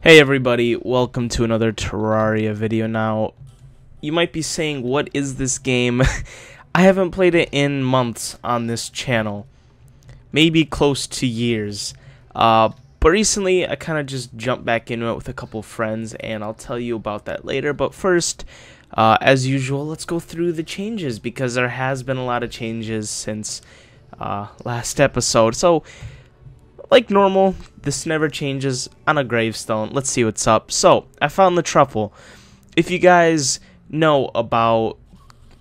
Hey everybody, welcome to another Terraria video. Now, you might be saying, what is this game? I haven't played it in months on this channel. Maybe close to years. Uh, but recently, I kind of just jumped back into it with a couple friends, and I'll tell you about that later. But first, uh, as usual, let's go through the changes, because there has been a lot of changes since uh, last episode. So, like normal, this never changes on a gravestone. Let's see what's up. So, I found the truffle. If you guys know about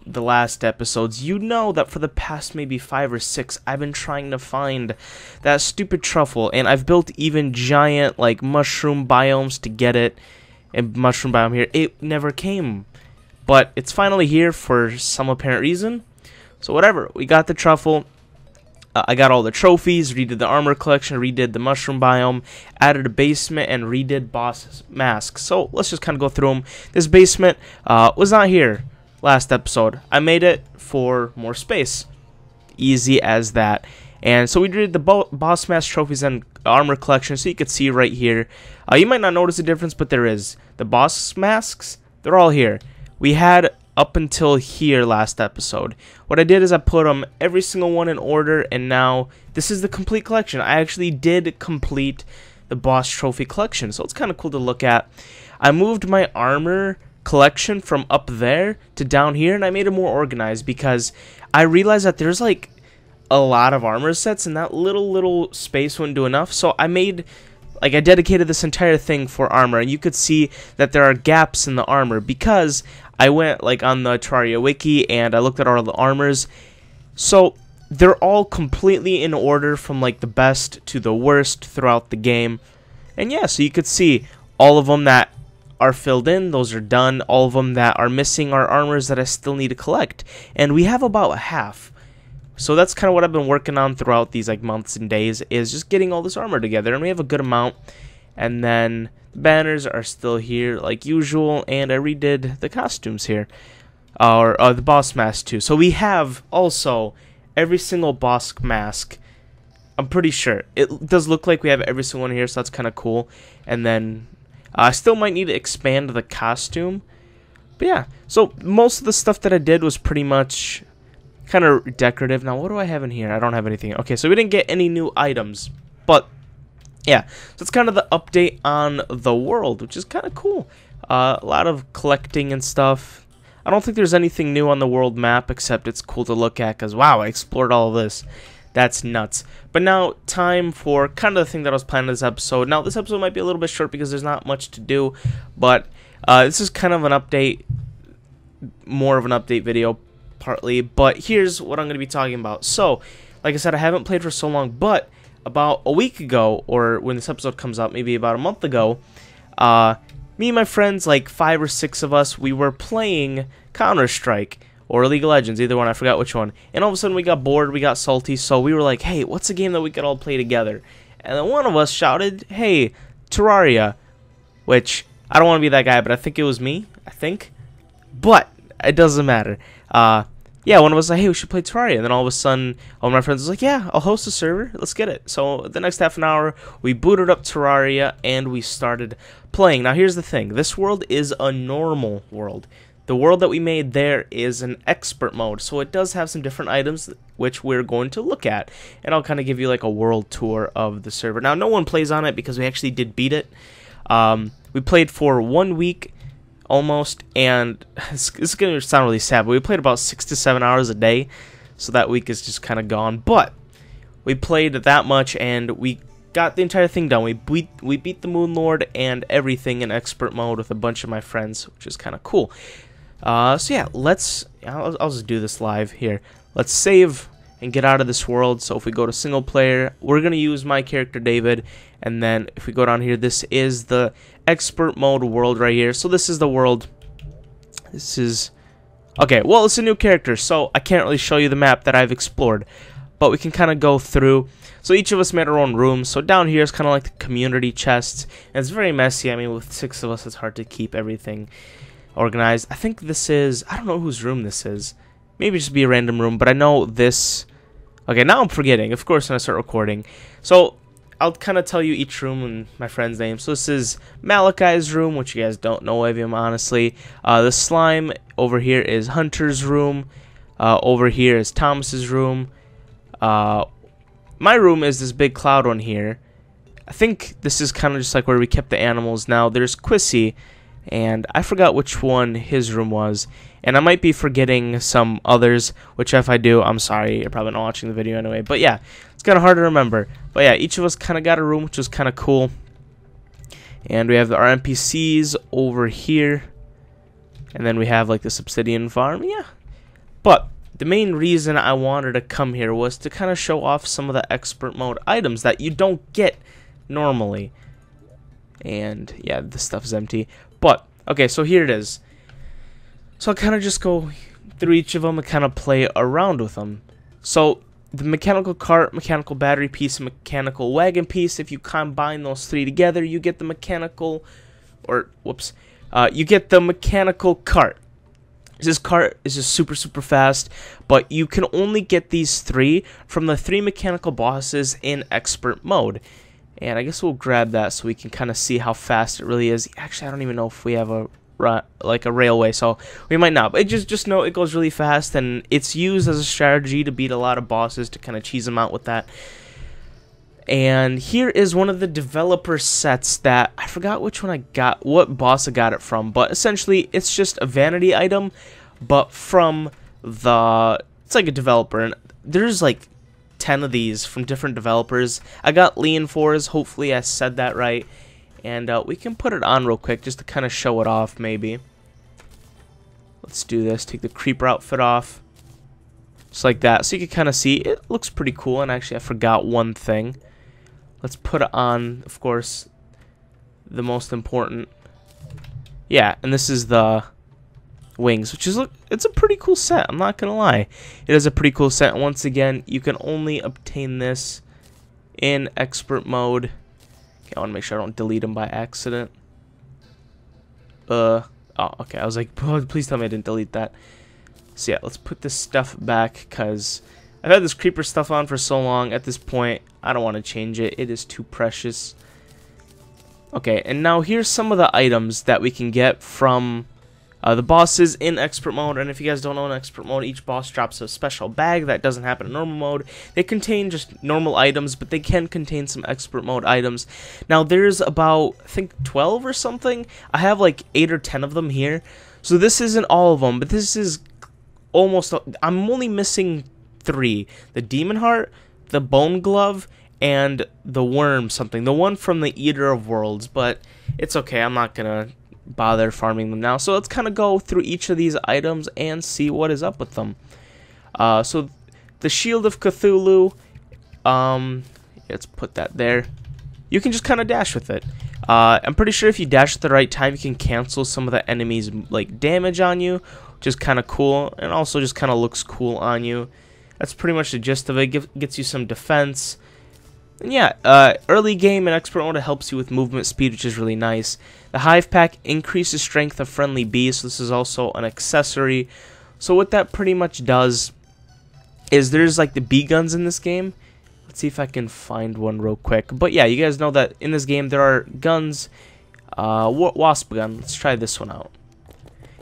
the last episodes, you know that for the past maybe five or six, I've been trying to find that stupid truffle, and I've built even giant, like, mushroom biomes to get it, and mushroom biome here. It never came, but it's finally here for some apparent reason. So whatever, we got the truffle. Uh, I got all the trophies, redid the armor collection, redid the mushroom biome, added a basement, and redid boss masks. So let's just kind of go through them. This basement uh, was not here last episode. I made it for more space. Easy as that. And so we did the bo boss mask trophies and armor collection, so you could see right here. Uh, you might not notice a difference, but there is. The boss masks, they're all here. We had up until here last episode. What I did is I put them every single one in order and now this is the complete collection. I actually did complete the boss trophy collection so it's kind of cool to look at. I moved my armor collection from up there to down here and I made it more organized because I realized that there's like a lot of armor sets and that little little space wouldn't do enough so I made like I dedicated this entire thing for armor and you could see that there are gaps in the armor because I went like on the Terraria wiki and I looked at all the armors. So they're all completely in order from like the best to the worst throughout the game. And yeah, so you could see all of them that are filled in, those are done. All of them that are missing are armors that I still need to collect. And we have about a half. So that's kind of what I've been working on throughout these like months and days is just getting all this armor together. And we have a good amount. And then the banners are still here like usual, and I redid the costumes here. Or uh, the boss mask too. So we have also every single boss mask. I'm pretty sure. It does look like we have every single one here, so that's kind of cool. And then uh, I still might need to expand the costume. But yeah, so most of the stuff that I did was pretty much kind of decorative. Now, what do I have in here? I don't have anything. Okay, so we didn't get any new items. But yeah, so it's kind of the update on the world, which is kind of cool. Uh, a lot of collecting and stuff. I don't think there's anything new on the world map, except it's cool to look at, because wow, I explored all this. That's nuts. But now, time for kind of the thing that I was planning this episode. Now, this episode might be a little bit short because there's not much to do, but uh, this is kind of an update, more of an update video, partly. But here's what I'm going to be talking about. So, like I said, I haven't played for so long, but about a week ago, or when this episode comes out, maybe about a month ago, uh, me and my friends, like five or six of us, we were playing Counter Strike or League of Legends, either one, I forgot which one. And all of a sudden we got bored, we got salty, so we were like, hey, what's a game that we could all play together? And then one of us shouted, hey, Terraria, which I don't want to be that guy, but I think it was me, I think. But it doesn't matter. Uh, yeah, one of us was like, hey, we should play Terraria. And then all of a sudden, all my friends was like, yeah, I'll host a server. Let's get it. So the next half an hour, we booted up Terraria and we started playing. Now, here's the thing. This world is a normal world. The world that we made there is an expert mode, so it does have some different items which we're going to look at. And I'll kind of give you like a world tour of the server. Now, no one plays on it because we actually did beat it. Um, we played for one week almost, and this is going to sound really sad, but we played about six to seven hours a day, so that week is just kind of gone. But we played that much, and we got the entire thing done. We beat we beat the Moon Lord and everything in expert mode with a bunch of my friends, which is kind of cool. Uh, so yeah, let's. I'll, I'll just do this live here. Let's save and get out of this world. So if we go to single player, we're going to use my character David. And then if we go down here, this is the expert mode world right here. So this is the world. This is... Okay, well, it's a new character, so I can't really show you the map that I've explored. But we can kind of go through. So each of us made our own rooms. So down here is kind of like the community chests. And it's very messy. I mean, with six of us, it's hard to keep everything organized. I think this is... I don't know whose room this is. Maybe just be a random room, but I know this... Okay, now I'm forgetting. Of course, when I start recording. So, I'll kind of tell you each room and my friend's name. So this is Malachi's room, which you guys don't know of him, honestly. Uh, the slime over here is Hunter's room. Uh, over here is Thomas's room. Uh, my room is this big cloud one here. I think this is kind of just like where we kept the animals. Now, there's Quissy, and I forgot which one his room was. And I might be forgetting some others, which if I do, I'm sorry. You're probably not watching the video anyway. But yeah, it's kind of hard to remember. But yeah, each of us kind of got a room, which was kind of cool. And we have our NPCs over here. And then we have like the obsidian farm. Yeah. But the main reason I wanted to come here was to kind of show off some of the expert mode items that you don't get normally. And yeah, this stuff is empty. But, okay, so here it is. So I'll kind of just go through each of them and kind of play around with them. So the mechanical cart, mechanical battery piece, mechanical wagon piece, if you combine those three together, you get the mechanical, or, whoops, uh, you get the mechanical cart. This cart is just super, super fast, but you can only get these three from the three mechanical bosses in expert mode. And I guess we'll grab that so we can kind of see how fast it really is. Actually, I don't even know if we have a like a railway, so we might not. But just just know it goes really fast, and it's used as a strategy to beat a lot of bosses to kind of cheese them out with that. And here is one of the developer sets that I forgot which one I got, what boss I got it from, but essentially it's just a vanity item, but from the it's like a developer, and there's like 10 of these from different developers. I got Leinfors, hopefully I said that right. And uh, we can put it on real quick just to kind of show it off maybe. Let's do this. Take the creeper outfit off. Just like that. So you can kind of see it looks pretty cool. And actually I forgot one thing. Let's put it on, of course, the most important. Yeah, and this is the wings, which is look it's a pretty cool set. I'm not gonna lie, it is a pretty cool set. Once again, you can only obtain this in expert mode. Okay, I want to make sure I don't delete them by accident. Uh oh, okay. I was like, please tell me I didn't delete that. So yeah, let's put this stuff back because I've had this creeper stuff on for so long. At this point, I don't want to change it. It is too precious. Okay, and now here's some of the items that we can get from uh, the boss is in expert mode, and if you guys don't know in expert mode, each boss drops a special bag that doesn't happen in normal mode. They contain just normal items, but they can contain some expert mode items. Now, there's about, I think, 12 or something. I have like 8 or 10 of them here. So this isn't all of them, but this is almost, I'm only missing 3. The Demon Heart, the Bone Glove, and the Worm something. The one from the Eater of Worlds, but it's okay. I'm not to bother farming them now. So let's kind of go through each of these items and see what is up with them. Uh, so the Shield of Cthulhu, um, let's put that there. You can just kind of dash with it. Uh, I'm pretty sure if you dash at the right time, you can cancel some of the enemy's like damage on you, which is kind of cool, and also just kind of looks cool on you. That's pretty much the gist of it. Give, gets you some defense. And yeah, uh, early game and expert mode helps you with movement speed, which is really nice. The Hive Pack increases strength of friendly bees, so this is also an accessory. So what that pretty much does is there's like the bee guns in this game. Let's see if I can find one real quick. But yeah, you guys know that in this game there are guns. Uh, wasp gun. Let's try this one out.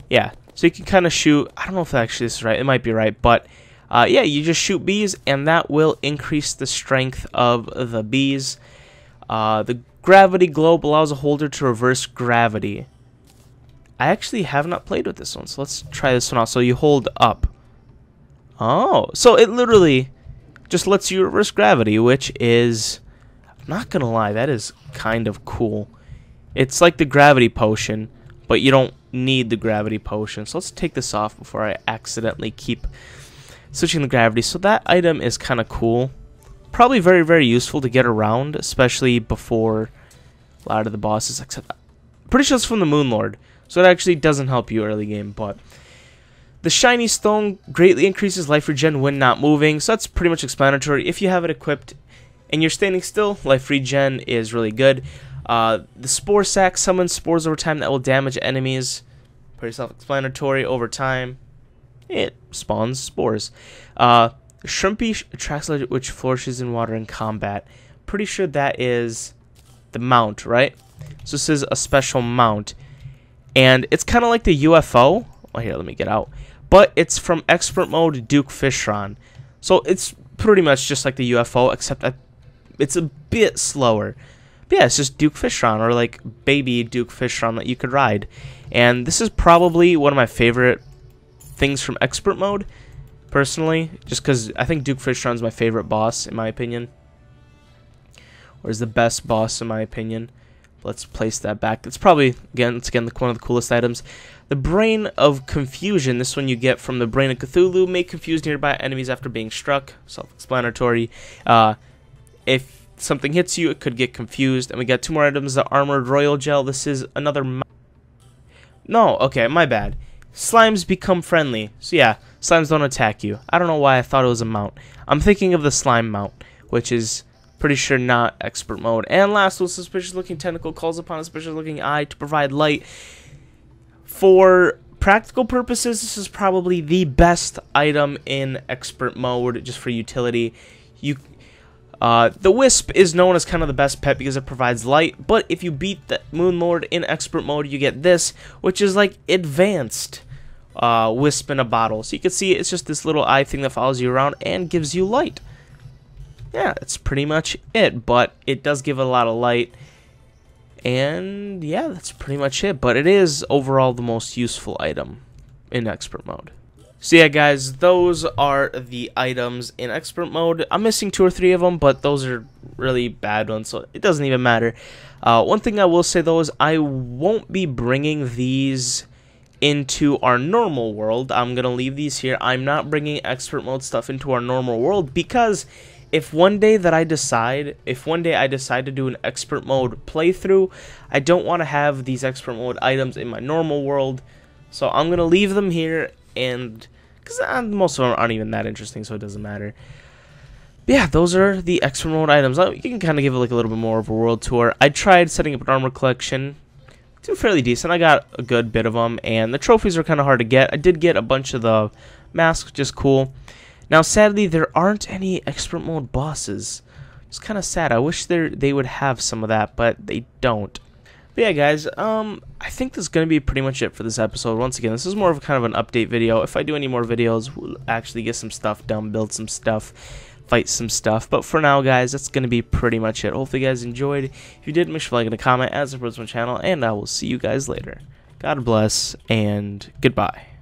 Yeah, so you can kind of shoot. I don't know if actually this is right. It might be right, but uh, yeah, you just shoot bees, and that will increase the strength of the bees. Uh, the gravity globe allows a holder to reverse gravity. I actually have not played with this one, so let's try this one out. So you hold up. Oh, so it literally just lets you reverse gravity, which is, I'm not gonna lie, that is kind of cool. It's like the gravity potion, but you don't need the gravity potion. So let's take this off before I accidentally keep switching the gravity. So that item is kind of cool. Probably very, very useful to get around, especially before a lot of the bosses. Except, pretty sure it's from the Moon Lord, so it actually doesn't help you early game. But the shiny stone greatly increases life regen when not moving, so that's pretty much explanatory. If you have it equipped and you're standing still, life regen is really good. Uh, the spore sack summons spores over time that will damage enemies. Pretty self-explanatory over time it spawns spores. Uh, Shrimpy which flourishes in water in combat. pretty sure that is the mount, right? So this is a special mount. And it's kind of like the UFO. Well, here, let me get out. But it's from Expert Mode Duke Fishron. So it's pretty much just like the UFO, except it's a bit slower. But yeah, it's just Duke Fishron, or like baby Duke Fishron that you could ride. And this is probably one of my favorite things from Expert Mode, personally. Just because I think Duke Fishron's my favorite boss, in my opinion. Or is the best boss, in my opinion. Let's place that back. It's probably, again, it's again one of the coolest items. The Brain of Confusion, this one you get from the Brain of Cthulhu, may confuse nearby enemies after being struck. Self-explanatory. Uh, if something hits you, it could get confused. And we got two more items, the Armored Royal Gel. This is another... No, okay, my bad. Slimes become friendly. So yeah, slimes don't attack you. I don't know why I thought it was a mount. I'm thinking of the slime mount, which is pretty sure not expert mode. And last one, suspicious looking tentacle calls upon a suspicious looking eye to provide light. For practical purposes, this is probably the best item in expert mode, just for utility. You uh, the Wisp is known as kind of the best pet because it provides light, but if you beat the Moon Lord in Expert Mode, you get this, which is like advanced uh, Wisp in a bottle. So you can see it's just this little eye thing that follows you around and gives you light. Yeah, that's pretty much it, but it does give a lot of light. And yeah, that's pretty much it, but it is overall the most useful item in Expert Mode. So yeah, guys, those are the items in expert mode. I'm missing two or three of them, but those are really bad ones, so it doesn't even matter. Uh, one thing I will say, though, is I won't be bringing these into our normal world. I'm going to leave these here. I'm not bringing expert mode stuff into our normal world because if one day that I decide, if one day I decide to do an expert mode playthrough, I don't want to have these expert mode items in my normal world. So I'm going to leave them here and because uh, most of them aren't even that interesting, so it doesn't matter. But yeah, those are the expert mode items. You can kind of give it like a little bit more of a world tour. I tried setting up an armor collection. It's fairly decent. I got a good bit of them, and the trophies are kind of hard to get. I did get a bunch of the masks, just cool. Now, sadly, there aren't any expert mode bosses. It's kind of sad. I wish they would have some of that, but they don't. But yeah, guys, um, I think this is going to be pretty much it for this episode. Once again, this is more of kind of an update video. If I do any more videos, we'll actually get some stuff done, build some stuff, fight some stuff. But for now, guys, that's going to be pretty much it. Hopefully you guys enjoyed. If you did, make sure to like and a comment, as supports my channel, and I will see you guys later. God bless, and goodbye.